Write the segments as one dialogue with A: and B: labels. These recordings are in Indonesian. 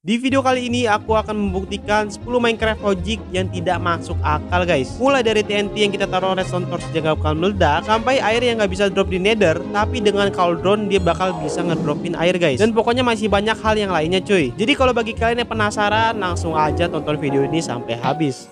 A: Di video kali ini aku akan membuktikan 10 Minecraft logic yang tidak masuk akal guys. Mulai dari TNT yang kita taruh redstone torch jaga bakal meledak Sampai air yang nggak bisa drop di nether Tapi dengan cauldron dia bakal bisa ngedropin air guys. Dan pokoknya masih banyak hal yang lainnya cuy. Jadi kalau bagi kalian yang penasaran langsung aja tonton video ini sampai habis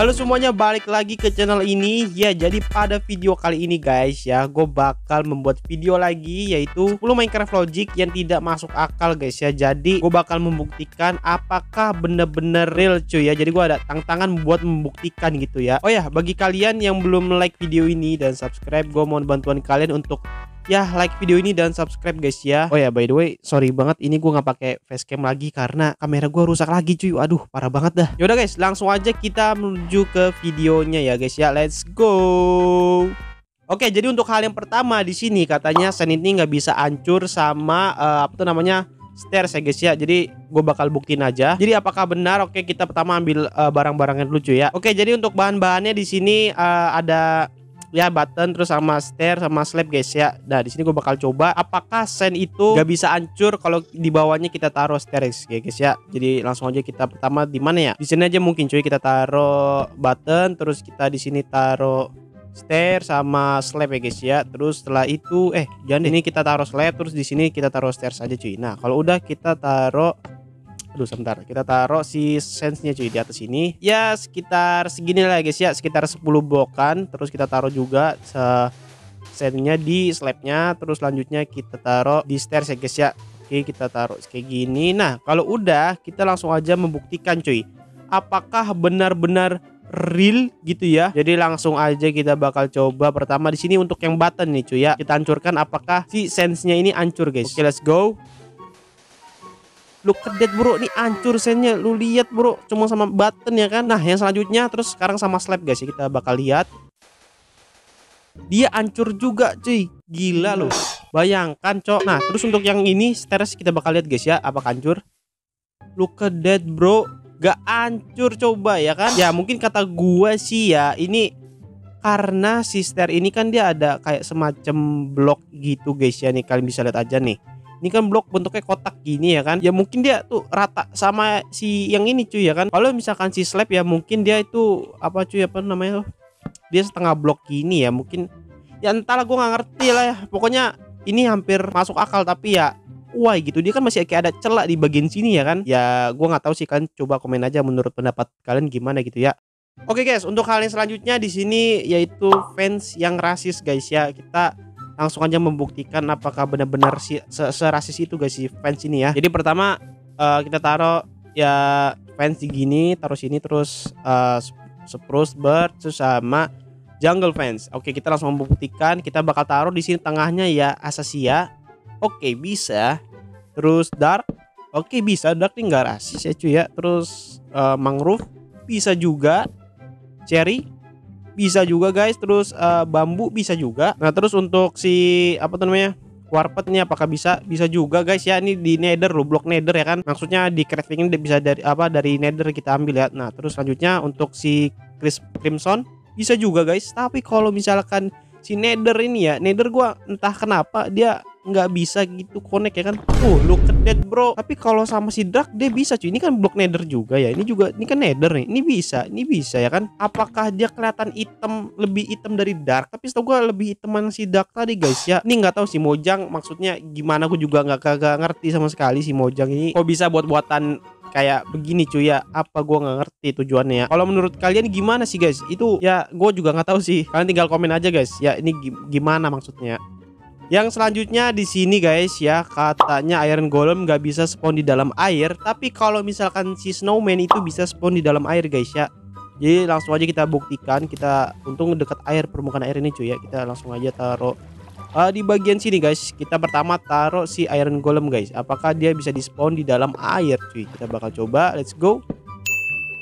A: Halo semuanya balik lagi ke channel ini. Ya jadi pada video kali ini guys ya Gue bakal membuat video lagi Yaitu 10 Minecraft Logic yang tidak masuk akal guys ya. Jadi gue bakal membuktikan apakah bener-bener real cuy ya. Jadi gue ada tantangan buat membuktikan gitu ya. Oh ya bagi kalian yang belum like video ini dan subscribe Gue mohon bantuan kalian untuk ya like video ini dan subscribe guys ya oh ya by the way sorry banget ini gue nggak pakai facecam lagi karena kamera gue rusak lagi cuy aduh parah banget dah yaudah guys langsung aja kita menuju ke videonya ya guys ya let's go Oke, jadi untuk hal yang pertama di sini katanya sen ini nggak bisa hancur sama uh, apa tuh namanya stairs ya guys ya. Jadi gue bakal buktiin aja. Jadi apakah benar? Oke, kita pertama ambil uh, barang-barangnya dulu cuy ya. Oke, jadi untuk bahan-bahannya di sini uh, ada ya button terus sama stair sama slab guys ya. Nah di sini gue bakal coba apakah sen itu gak bisa hancur kalau di bawahnya kita taruh stair ya guys ya. Jadi langsung aja kita pertama di mana ya? Di sini aja mungkin cuy kita taruh button terus kita di sini taruh stair sama slab ya guys ya. Terus setelah itu eh jangan ini kita taruh slab terus di sini kita taruh stairs aja cuy. Nah kalau udah kita taruh Aduh sebentar kita taruh si sense-nya cuy di atas ini ya sekitar segini lah guys ya sekitar 10 blokan terus kita taruh juga se sense-nya di slabnya terus lanjutnya kita taruh di stairs ya guys ya Oke kita taruh kayak gini nah kalau udah kita langsung aja membuktikan cuy apakah benar-benar real gitu ya. Jadi langsung aja kita bakal coba pertama di sini untuk yang button nih cuy ya. Kita hancurkan apakah si sense-nya ini hancur guys. Oke, let's go. Lu kedet bro, nih hancur sennya. Lu lihat bro, cuma sama button ya kan. Nah, yang selanjutnya terus sekarang sama slab guys ya kita bakal lihat. Dia hancur juga cuy. Gila loh. Bayangkan cok. Nah, terus untuk yang ini stairs kita bakal lihat guys ya, apa hancur? Lu kedet bro, gak hancur coba ya kan? Ya mungkin kata gua sih ya, ini karena si ini kan dia ada kayak semacam blok gitu guys ya nih kalian bisa lihat aja nih ini kan blok bentuknya kotak gini ya kan? Ya mungkin dia tuh rata sama si yang ini cuy ya kan? Kalau misalkan si slab ya mungkin dia itu apa cuy apa namanya tuh? Dia setengah blok gini ya mungkin. Ya entahlah gue nggak ngerti lah ya. Pokoknya ini hampir masuk akal tapi ya wah gitu? Dia kan masih kayak ada celak di bagian sini ya kan? Ya gue nggak tahu sih kan coba komen aja menurut pendapat kalian gimana gitu ya. Oke guys, untuk hal yang selanjutnya di sini yaitu fans yang rasis guys ya. Kita langsung aja membuktikan apakah benar-benar si serasis itu guys si fans ini ya. Jadi pertama uh, kita taruh ya fans di gini, taruh sini terus uh, spruce bird terus sama jungle fans. Oke, kita langsung membuktikan kita bakal taruh di sini tengahnya ya asasia. Oke, bisa. Terus dark. Oke, bisa dark tinggal rasis ya cuy ya. Terus uh, mangrove bisa juga. Cherry bisa juga guys. Terus uh, bambu bisa juga. Nah terus untuk si apa namanya warpet ini apakah bisa? Bisa juga guys ya. Ini di nether loh blok nether ya kan? Maksudnya di crafting ini bisa dari apa dari nether kita ambil ya. Nah terus selanjutnya untuk si Chris Crimson bisa juga guys. Tapi kalau misalkan si nether ini ya nether gua entah kenapa dia nggak bisa gitu connect ya kan? Uh lu kedet bro. Tapi kalau sama si Dark dia bisa cuy. Ini kan blok nether juga ya. Ini juga ini kan nether nih. Ini bisa ini bisa ya kan? Apakah dia kelihatan hitam lebih hitam dari Dark? Tapi setahu gua lebih hitaman si Dark tadi guys ya. Ini nggak tahu si Mojang maksudnya gimana gua juga nggak kagak ngerti sama sekali si Mojang ini. Kok bisa buat buatan kayak begini cuy ya? Apa gua nggak ngerti tujuannya ya? Kalau menurut kalian gimana sih guys? Itu ya gue juga nggak tahu sih. Kalian tinggal komen aja guys. Ya ini gimana maksudnya yang selanjutnya di sini guys ya katanya Iron Golem nggak bisa spawn di dalam air, tapi kalau misalkan si Snowman itu bisa spawn di dalam air guys ya. Jadi langsung aja kita buktikan kita untung dekat air permukaan air ini cuy ya. Kita langsung aja taruh uh, di bagian sini guys. Kita pertama taruh si Iron Golem guys. Apakah dia bisa di spawn di dalam air cuy? Kita bakal coba. Let's go.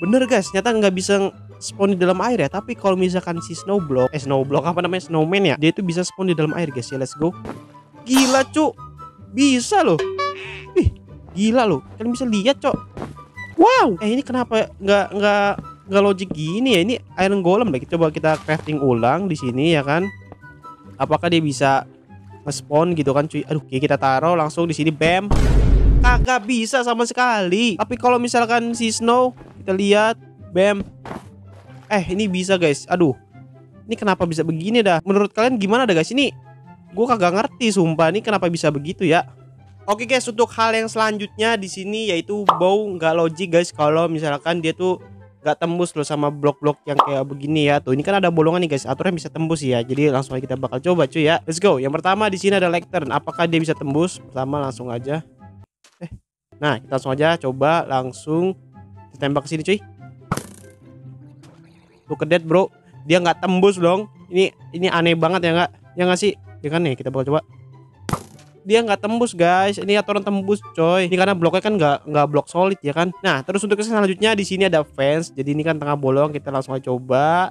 A: Bener guys, ternyata nggak bisa spawn di dalam air ya. Tapi kalau misalkan si snowblock eh snowblock apa namanya snowman ya dia itu bisa spawn di dalam air guys. Ya let's go. Gila cuk. Bisa loh. Ih gila loh. Kalian bisa lihat cok. Wow. Eh ini kenapa nggak nggak nggak logik gini ya? Ini iron golem deh coba kita crafting ulang di sini ya kan? Apakah dia bisa nge-spawn gitu kan cuy? Aduh kita taruh langsung di sini. Bam. Kagak bisa sama sekali. Tapi kalau misalkan si snow kita lihat. Bam eh ini bisa guys aduh ini kenapa bisa begini dah menurut kalian gimana dah guys ini gue kagak ngerti sumpah ini kenapa bisa begitu ya Oke guys, untuk hal yang selanjutnya di sini yaitu bow nggak logik guys kalau misalkan dia tuh nggak tembus loh sama blok-blok yang kayak begini ya. Tuh ini kan ada bolongan nih guys, aturan bisa tembus ya. Jadi langsung aja kita bakal coba cuy ya. Let's go. Yang pertama di sini ada lectern. Apakah dia bisa tembus? Pertama langsung aja. Eh. Nah, kita langsung aja coba langsung kita tembak ke sini cuy. Tuh kedet bro. Dia nggak tembus dong. Ini ini aneh banget ya nggak? Ya nggak sih? Ya kan nih kita bakal coba. Dia nggak tembus guys. Ini aturan tembus coy. Ini karena bloknya kan nggak nggak blok solid ya kan? Nah terus untuk selanjutnya di sini ada fans. Jadi ini kan tengah bolong kita langsung aja coba.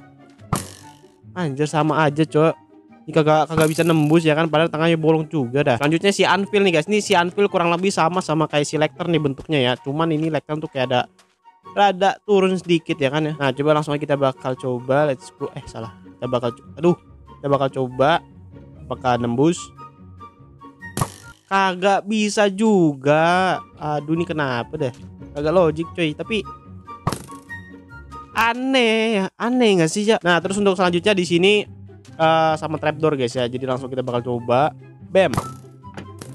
A: Anjir sama aja coy. Ini kagak kagak bisa nembus ya kan? Padahal tengahnya bolong juga dah. Selanjutnya si anvil nih guys. Ini si anvil kurang lebih sama sama kayak si lecter nih bentuknya ya. Cuman ini lecter tuh kayak ada rada turun sedikit ya kan ya. Nah coba langsung aja kita bakal coba let's go. Eh salah. Kita bakal aduh kita bakal coba. Apakah nembus? Kagak bisa juga. Aduh ini kenapa deh? Kagak logik coy. Tapi aneh aneh nggak sih ya nah terus untuk selanjutnya di sini uh, sama trapdoor guys ya. Jadi langsung kita bakal coba. Bam.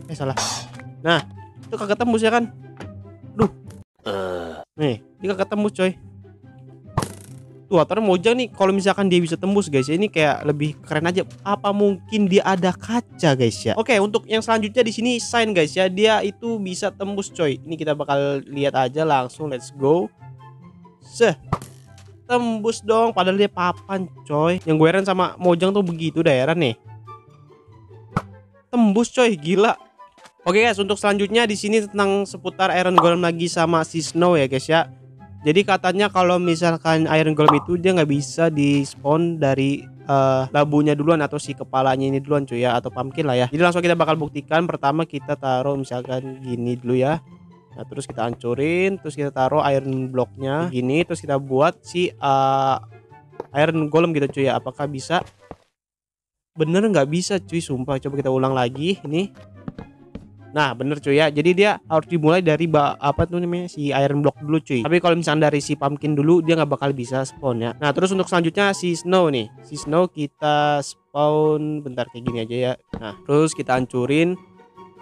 A: Eh salah. Nah itu kagak tembus ya kan nih dia tembus coy Tuh atau Mojang nih kalau misalkan dia bisa tembus guys ya ini kayak lebih keren aja. Apa mungkin dia ada kaca guys ya? Oke, untuk yang selanjutnya di sini sign guys ya. Dia itu bisa tembus coy. Ini kita bakal lihat aja langsung let's go. Seh. Tembus dong padahal dia papan coy. Yang gue heran sama Mojang tuh begitu daerah nih. Tembus coy, gila. Oke guys, untuk selanjutnya di sini tentang seputar Iron Golem lagi sama si Snow ya guys ya. Jadi katanya kalau misalkan Iron Golem itu dia nggak bisa di spawn dari uh, labunya duluan atau si kepalanya ini duluan cuy ya atau pumpkin lah ya. Jadi langsung kita bakal buktikan. Pertama kita taruh misalkan gini dulu ya. Nah terus kita hancurin, terus kita taruh iron blocknya gini, terus kita buat si uh, iron golem gitu cuy ya. Apakah bisa? Bener nggak bisa cuy, sumpah. Coba kita ulang lagi ini. Nah bener cuy ya. Jadi dia harus dimulai dari apa tuh namanya si iron block dulu cuy. Tapi kalau misalnya dari si pumpkin dulu dia nggak bakal bisa spawn ya. Nah terus untuk selanjutnya si snow nih. Si snow kita spawn bentar kayak gini aja ya. Nah terus kita hancurin.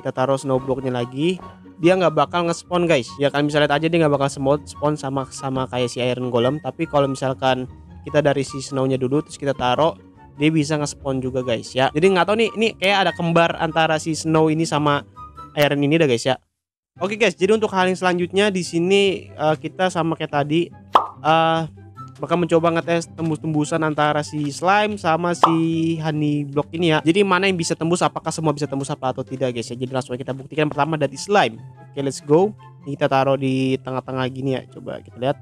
A: Kita taruh snow blocknya lagi. Dia nggak bakal nge-spawn guys. Ya kan bisa lihat aja dia nggak bakal spawn sama sama kayak si iron golem. Tapi kalau misalkan kita dari si snownya dulu terus kita taruh dia bisa nge-spawn juga guys ya. Jadi nggak tahu nih ini kayak ada kembar antara si snow ini sama iron ini dah guys ya. Oke guys, jadi untuk hal yang selanjutnya di sini uh, kita sama kayak tadi uh, bakal mencoba ngetes tembus-tembusan antara si slime sama si honey block ini ya. Jadi mana yang bisa tembus apakah semua bisa tembus apa atau tidak guys ya. Jadi langsung kita buktikan pertama dari slime. Oke, let's go. Ini kita taruh di tengah-tengah gini ya. Coba kita lihat.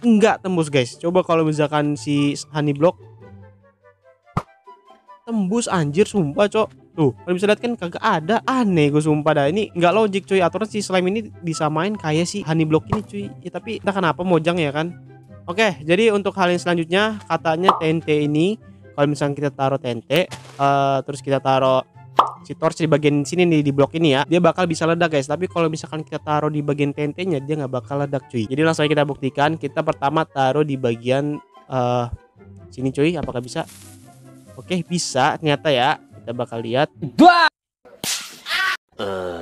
A: Enggak tembus guys. Coba kalau misalkan si honey block tembus anjir sumpah cok Tuh, kalau bisa lihat kan kagak ada. Aneh gue sumpah dah. Ini nggak logik cuy. Aturan si slime ini disamain kayak si honey block ini cuy. Ya tapi entah kenapa mojang ya kan. Oke, jadi untuk hal yang selanjutnya katanya TNT ini kalau misalnya kita taruh TNT uh, terus kita taruh si torch di bagian sini nih di blok ini ya dia bakal bisa ledak guys tapi kalau misalkan kita taruh di bagian TNT nya dia nggak bakal ledak cuy jadi langsung kita buktikan kita pertama taruh di bagian uh, sini cuy apakah bisa oke bisa ternyata ya kita bakal lihat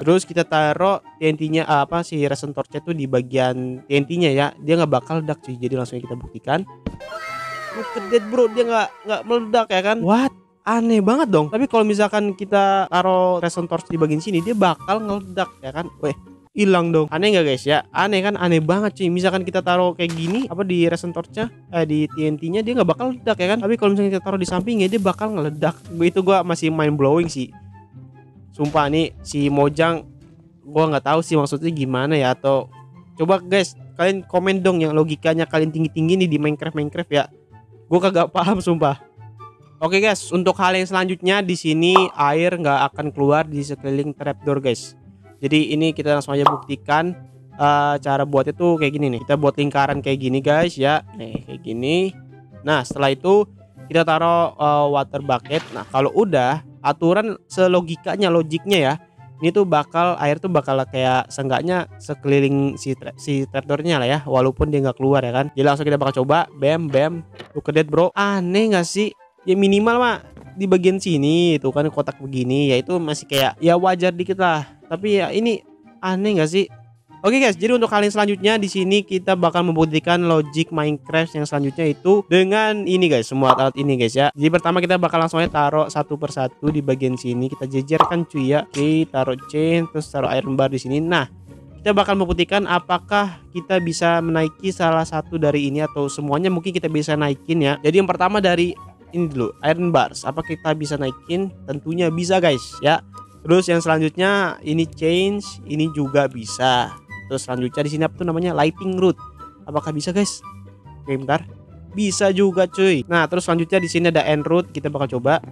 A: Terus kita taruh TNT-nya apa sih resin torch tuh di bagian TNT-nya ya. Dia nggak bakal ledak cuy. Jadi langsung kita buktikan. Look at bro, dia nggak nggak meledak ya kan? What? Aneh banget dong. Tapi kalau misalkan kita taruh resin torch di bagian sini, dia bakal ngeledak ya kan? Weh, hilang dong. Aneh nggak guys ya? Aneh kan? Aneh banget sih misalkan kita taruh kayak gini apa di resin torchnya eh di TNT nya dia nggak bakal ledak ya kan? Tapi kalau misalnya kita taruh di sampingnya dia bakal ngeledak. Itu gua masih mind blowing sih. Sumpah nih si Mojang gua nggak tahu sih maksudnya gimana ya atau coba guys kalian komen dong yang logikanya kalian tinggi-tinggi nih di Minecraft Minecraft ya. Gua kagak paham sumpah. Oke guys, untuk hal yang selanjutnya di sini air nggak akan keluar di sekeliling trapdoor guys. Jadi ini kita langsung aja buktikan uh, cara buat itu kayak gini nih. Kita buat lingkaran kayak gini guys ya. Nih kayak gini. Nah setelah itu kita taruh uh, water bucket nah kalau udah aturan selogikanya logiknya ya ini tuh bakal air tuh bakal kayak seenggaknya sekeliling si tra si trapdoornya lah ya walaupun dia nggak keluar ya kan jadi langsung kita bakal coba bam bam look at that bro aneh nggak sih ya minimal mah di bagian sini itu kan kotak begini ya itu masih kayak ya wajar dikit lah tapi ya ini aneh nggak sih Oke guys, jadi untuk kalian selanjutnya di sini kita bakal membuktikan logic Minecraft yang selanjutnya itu dengan ini guys, semua alat ini guys ya. Jadi pertama kita bakal langsung aja taruh satu persatu di bagian sini, kita jejerkan cuy ya. Oke, taruh chain, terus taruh iron bar di sini. Nah, kita bakal membuktikan apakah kita bisa menaiki salah satu dari ini atau semuanya mungkin kita bisa naikin ya. Jadi yang pertama dari ini dulu, iron bars. Apa kita bisa naikin? Tentunya bisa guys ya. Terus yang selanjutnya ini change, ini juga bisa. Terus selanjutnya di sini apa tuh namanya lighting root. Apakah bisa guys? Oke bentar. Bisa juga cuy. Nah terus selanjutnya di sini ada end root. Kita bakal coba.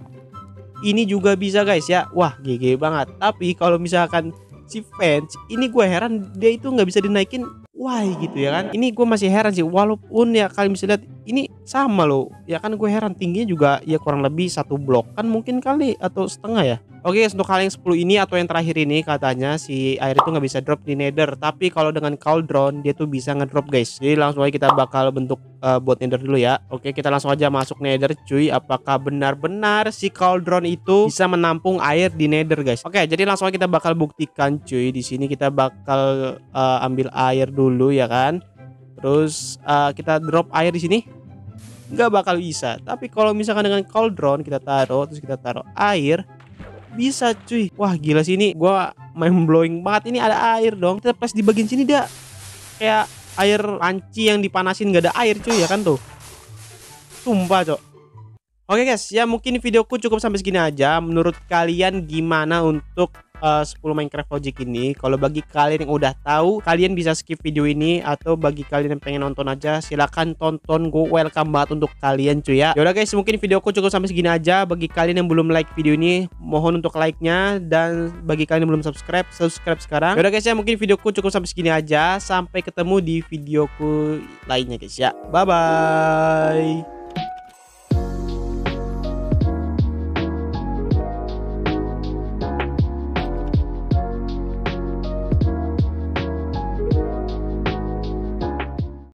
A: Ini juga bisa guys ya. Wah GG banget. Tapi kalau misalkan si fans ini gue heran dia itu nggak bisa dinaikin why gitu ya kan ini gue masih heran sih walaupun ya kalian bisa lihat ini sama loh ya kan gue heran tingginya juga ya kurang lebih satu blok kan mungkin kali atau setengah ya Oke guys untuk kalian 10 ini atau yang terakhir ini katanya si air itu nggak bisa drop di nether. Tapi kalau dengan cauldron dia tuh bisa ngedrop guys. Jadi langsung aja kita bakal bentuk uh, buat nether dulu ya. Oke kita langsung aja masuk nether cuy. Apakah benar-benar si cauldron itu bisa menampung air di nether guys? Oke jadi langsung aja kita bakal buktikan cuy. Di sini kita bakal uh, ambil air dulu ya kan? Terus uh, kita drop air di sini. Nggak bakal bisa. Tapi kalau misalkan dengan cauldron kita taruh terus kita taruh air bisa cuy. Wah gila sih ini. Gua main blowing banget. Ini ada air dong. Kita pas di bagian sini dia kayak air panci yang dipanasin. Nggak ada air cuy ya kan tuh? Sumpah cok. Oke guys, ya mungkin videoku cukup sampai segini aja. Menurut kalian gimana untuk uh, 10 Minecraft Logic ini? Kalau bagi kalian yang udah tahu, kalian bisa skip video ini atau bagi kalian yang pengen nonton aja, silahkan tonton. Gue welcome banget untuk kalian cuy ya. Yaudah guys, mungkin videoku cukup sampai segini aja. Bagi kalian yang belum like video ini, mohon untuk like-nya dan bagi kalian yang belum subscribe, subscribe sekarang. Yaudah guys ya, mungkin videoku cukup sampai segini aja. Sampai ketemu di videoku lainnya guys ya. Bye bye.